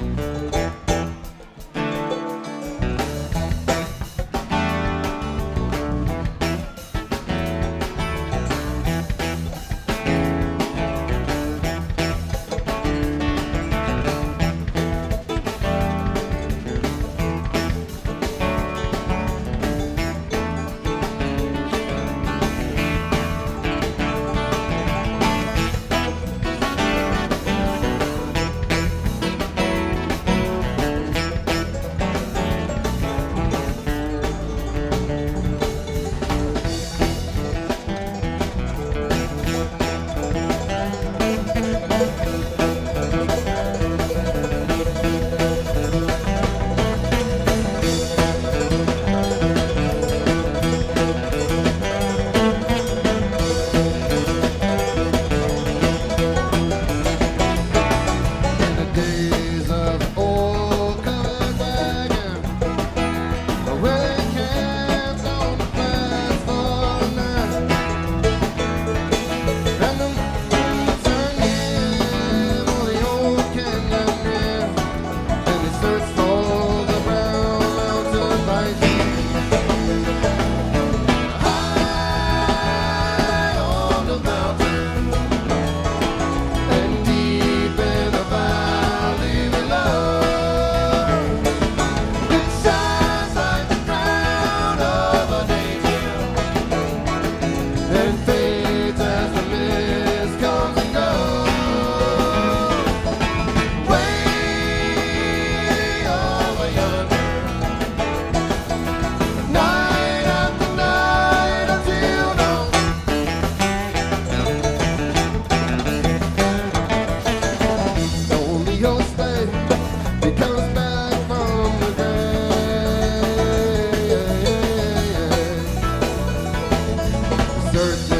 your Thursday.